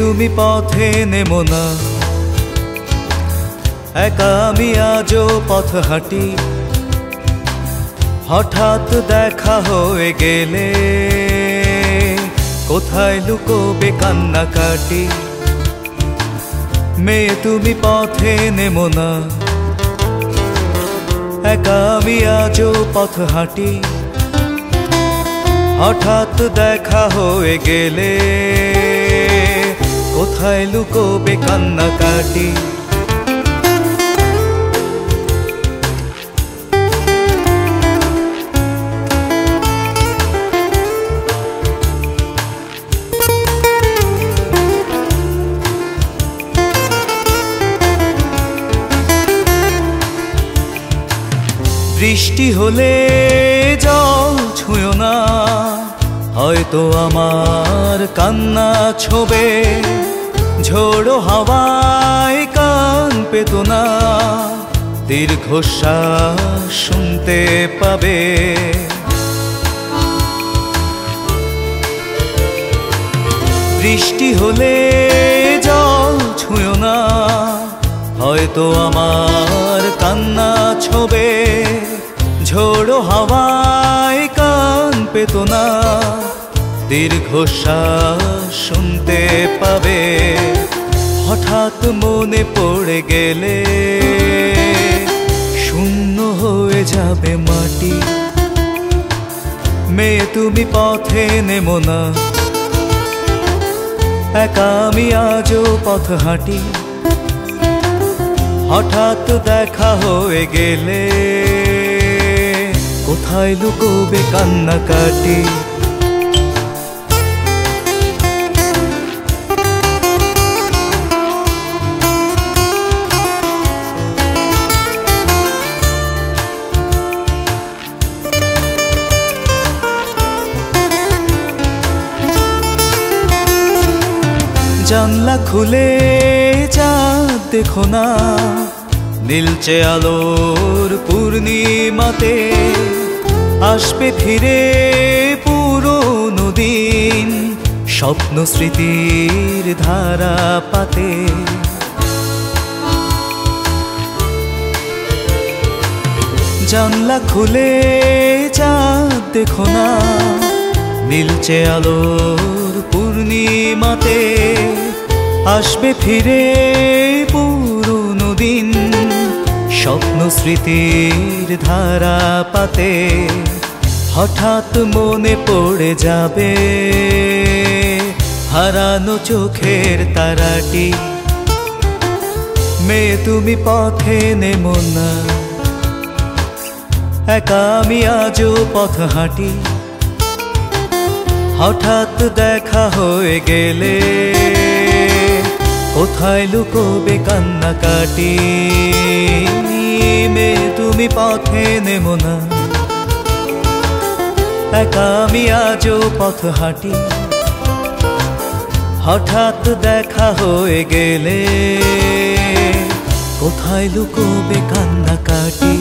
তুমি পথে নেমো না। একা আমি আজও পথ হাঁটি। হঠাৎ দেখা হয়ে গেলে কোথায় লুকোবে কান্না কাটি। মেয়ে, তুমি পথে নেমো না। একা আমি আজও পথ হাঁটি। হঠাৎ দেখা হয়ে গেলে কোথায় লুকোবে কান্না কাটি বৃষ্টি হলে জল ছুঁয় না। হয়তো আমার কান্না ছোবে, ঝোড়ো হাওয়ায় কান পেত না দীর্ঘশ্বাস শুনতে পাবে। বৃষ্টি হলে জল ছুঁয় না, হয়তো আমার কান্না ছোবে, ঝোড়ো হাওয়ায় কান পেত না। দীর্ঘশ্বাস শুনতে পাবে। হঠাৎ মনে পড়ে গেলে শূন্য হয়ে যাবে মাটি। মেয়ে, তুমি পথে নেমো না। একা আমি আজও পথ হাঁটি। হঠাৎ দেখা হয়ে গেলে কোথায় লুকোবে কান্না কাটি। জানলা খুলে চাঁদ দেখো না নীলচে আলোর পূর্ণিমাতে। আসবে ফিরে পুরনো দিন, স্বপ্ন স্মৃতির ধারা পাতে। জানলা খুলে যা দেখো না নীলচে আলোর পূর্ণিমাতে। আসবে ফিরে পুরনো দিন, স্বপ্ন স্মৃতির ধারা পাতে। হঠাৎ মনে পড়ে যাবে। হারানো চোখের তারাটি। মেয়ে, তুমি পথে নেমো না। একা আমি আজও পথ হাঁটি। হঠাৎ দেখা হয়ে গেলে কোথায় লুকোবে কান্না কাটি মেয়ে, তুমি পথে নেমো না। একা আমি আজও পথ হাঁটি। হঠাৎ দেখা হয়ে গেলে কোথায় লুকোবে কান্না কাটি